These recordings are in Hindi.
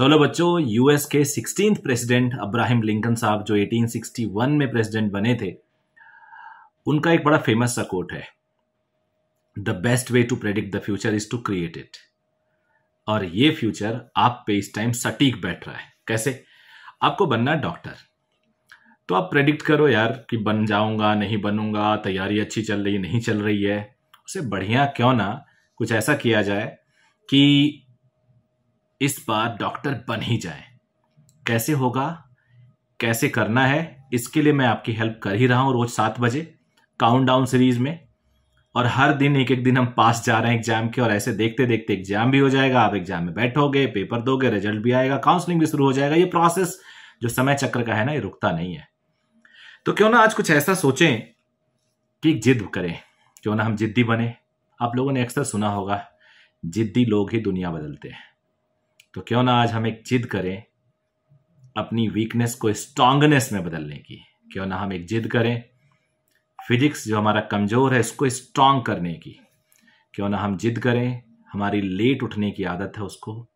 सोलो बच्चों यूएस के सिक्सटीन प्रेसिडेंट अब्राहिम लिंकन साहब, जो 1861 में प्रेसिडेंट बने थे, उनका एक बड़ा फ़ेमस सा कोट है the best way to predict the future is to create it और ये फ्यूचर आप पे इस टाइम सटीक बैठ रहा है। कैसे? आपको बनना डॉक्टर तो आप प्रेडिक्ट करो यार कि बन जाऊँगा, नहीं बनूँगा, तैयारी अच्छी चल रही, नहीं चल रही है। उसे बढ़िया क्यों ना कुछ ऐसा किया जाए कि इस बार डॉक्टर बन ही जाए। कैसे होगा? कैसे करना है? इसके लिए मैं आपकी हेल्प कर ही रहा हूँ रोज सात बजे काउंट डाउन सीरीज़ में। और हर दिन एक एक दिन हम पास जा रहे हैं एग्ज़ाम के और ऐसे देखते देखते एग्ज़ाम भी हो जाएगा। आप एग्ज़ाम में बैठोगे पेपर दोगे रिज़ल्ट भी आएगा काउंसलिंग भी शुरू हो जाएगा। ये प्रोसेस जो समय चक्र का है ना, ये रुकता नहीं है। तो क्यों ना आज कुछ ऐसा सोचें कि जिद करें। क्यों ना हम जिद्दी बने। आप लोगों ने अक्सर सुना होगा, जिद्दी लोग ही दुनिया बदलते हैं। तो क्यों ना आज हम एक जिद करें, अपनी वीकनेस को स्ट्रांगनेस में बदलने की। क्यों ना हम एक जिद करें फिजिक्स जो हमारा कमज़ोर है, उसको स्ट्रांग करने की। क्यों ना हम जिद करें, हमारी लेट उठने की आदत है, उसको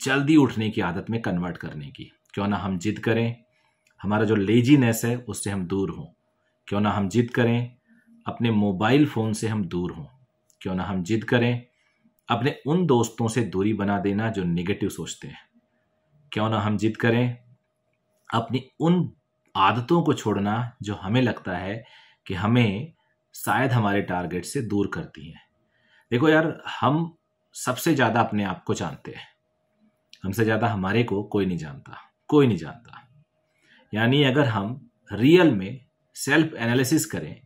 जल्दी उठने की आदत में कन्वर्ट करने की। क्यों ना हम जिद करें, हमारा जो लेजीनेस है, उससे हम दूर हों। क्यों ना हम जिद करें, अपने मोबाइल फ़ोन से हम दूर हों। क्यों ना हम जिद करें अपने उन दोस्तों से दूरी बना देना जो निगेटिव सोचते हैं। क्यों ना हम जिद करें? अपनी उन आदतों को छोड़ना जो हमें लगता है कि हमें शायद हमारे टारगेट से दूर करती हैं। देखो यार, हम सबसे ज़्यादा अपने आप को जानते हैं। हमसे ज़्यादा हमारे को कोई नहीं जानता, कोई नहीं जानता। यानी अगर हम रियल में सेल्फ एनालिसिस करें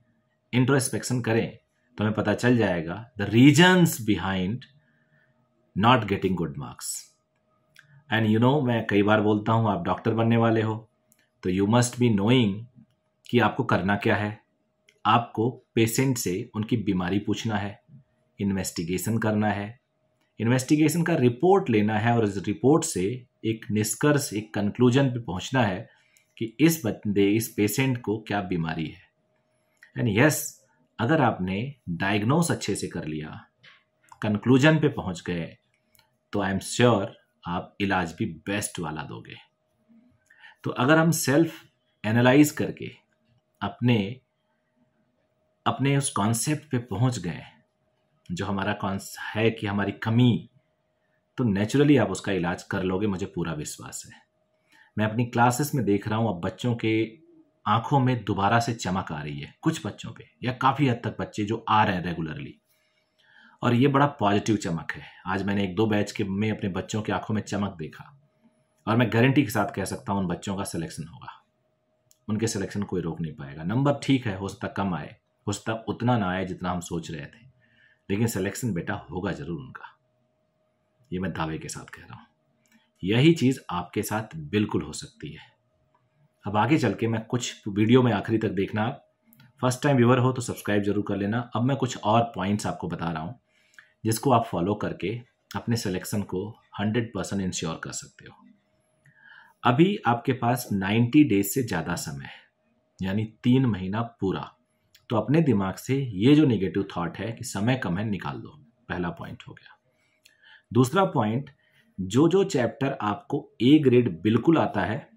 इंट्रोस्पेक्शन करें तो हमें पता चल जाएगा the reasons behind not getting good marks and you know मैं कई बार बोलता हूँ, आप डॉक्टर बनने वाले हो तो यू मस्ट बी नोइंग कि आपको करना क्या है। आपको पेशेंट से उनकी बीमारी पूछना है इन्वेस्टिगेशन करना है। इन्वेस्टिगेशन का रिपोर्ट लेना है और इस रिपोर्ट से एक निष्कर्ष, एक कंक्लूजन पे पहुँचना है कि इस बंदे, इस पेशेंट को क्या बीमारी है। एंड यस अगर आपने डायग्नोस अच्छे से कर लिया कंक्लूजन पे पहुँच गए तो आई एम श्योर आप इलाज भी बेस्ट वाला दोगे। तो अगर हम सेल्फ एनालाइज करके अपने अपने उस कॉन्सेप्ट पे पहुँच गए, जो हमारा कॉन्स है कि हमारी कमी तो नेचुरली आप उसका इलाज कर लोगे, मुझे पूरा विश्वास है। मैं अपनी क्लासेस में देख रहा हूँ, अब बच्चों के आँखों में दोबारा से चमक आ रही है, कुछ बच्चों पे, या काफ़ी हद तक बच्चे जो आ रहे हैं रेगुलरली और ये बड़ा पॉजिटिव चमक है। आज मैंने एक दो बैच के में अपने बच्चों की आँखों में चमक देखा। और मैं गारंटी के साथ कह सकता हूँ, उन बच्चों का सिलेक्शन होगा। उनके सिलेक्शन कोई रोक नहीं पाएगा। नंबर ठीक है, हो सकता कम आए, हो सकता उतना ना आए जितना हम सोच रहे थे। लेकिन सिलेक्शन बेटा होगा ज़रूर उनका। ये मैं दावे के साथ कह रहा हूँ। यही चीज़ आपके साथ बिल्कुल हो सकती है। अब आगे चल के मैं कुछ वीडियो में आखिरी तक देखना। आप फ़र्स्ट टाइम व्यूवर हो तो सब्सक्राइब ज़रूर कर लेना। अब मैं कुछ और पॉइंट्स आपको बता रहा हूँ, जिसको आप फॉलो करके अपने सिलेक्शन को हंड्रेड परसेंट इंश्योर कर सकते हो। अभी आपके पास नाइन्टी डेज़ से ज़्यादा समय है, यानी तीन महीना पूरा। तो अपने दिमाग से ये जो नेगेटिव थॉट है कि समय कम है, निकाल दो। पहला पॉइंट हो गया। दूसरा पॉइंट जो जो चैप्टर आपको ए ग्रेड बिल्कुल आता है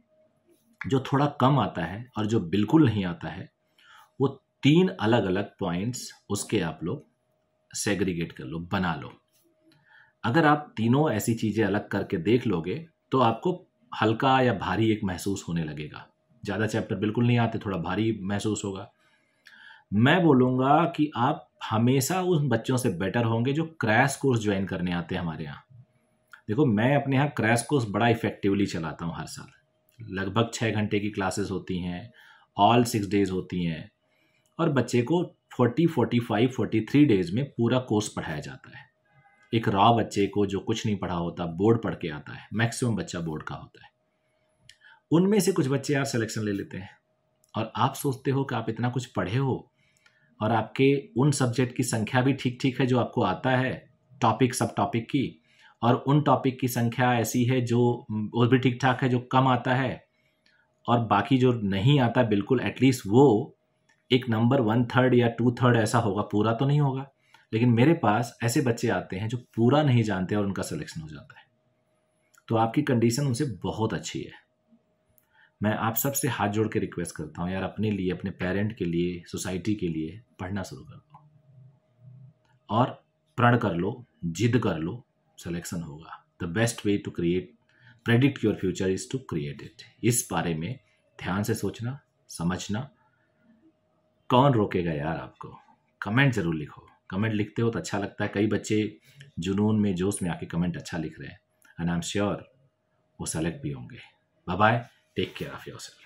जो थोड़ा कम आता है और जो बिल्कुल नहीं आता है, वो तीन अलग अलग पॉइंट्स उसके आप लोग सेग्रीगेट कर लो, बना लो। अगर आप तीनों ऐसी चीज़ें अलग करके देख लोगे तो आपको हल्का या भारी एक महसूस होने लगेगा। ज़्यादा चैप्टर बिल्कुल नहीं आते, थोड़ा भारी महसूस होगा। मैं बोलूँगा कि आप हमेशा उन बच्चों से बेटर होंगे जो क्रैश कोर्स ज्वाइन करने आते हैं हमारे यहाँ। देखो, मैं अपने यहाँ क्रैश कोर्स बड़ा इफेक्टिवली चलाता हूँ हर साल। लगभग छः घंटे की क्लासेस होती हैं ऑल सिक्स डेज़ होती हैं, और बच्चे को forty forty five forty three days में पूरा कोर्स पढ़ाया जाता है। एक रॉ बच्चे को जो कुछ नहीं पढ़ा होता बोर्ड पढ़ के आता है मैक्सिमम बच्चा बोर्ड का होता है। उनमें से कुछ बच्चे यार सिलेक्शन ले लेते हैं, और आप सोचते हो कि आप इतना कुछ पढ़े हो, और आपके उन सब्जेक्ट की संख्या भी ठीक ठीक है जो आपको आता है टॉपिक सब टॉपिक की और उन टॉपिक की संख्या ऐसी है जो वो भी ठीक ठाक है जो कम आता है और बाकी जो नहीं आता बिल्कुल एटलीस्ट वो एक नंबर वन थर्ड या टू थर्ड ऐसा होगा, पूरा तो नहीं होगा। लेकिन मेरे पास ऐसे बच्चे आते हैं जो पूरा नहीं जानते और उनका सिलेक्शन हो जाता है। तो आपकी कंडीशन उनसे बहुत अच्छी है। मैं आप सबसे हाथ जोड़ के रिक्वेस्ट करता हूँ यार, अपने लिए, अपने पेरेंट के लिए सोसाइटी के लिए पढ़ना शुरू कर दो। और प्रण कर लो, जिद कर लो सिलेक्शन होगा। The best way to create predict your future is to create it इस बारे में ध्यान से सोचना, समझना। कौन रोकेगा यार आपको? कमेंट ज़रूर लिखो। कमेंट लिखते हो तो अच्छा लगता है। कई बच्चे जुनून में, जोश में आके कमेंट अच्छा लिख रहे हैं। एंड आई एम श्योर वो सेलेक्ट भी होंगे। Bye bye take care of yourself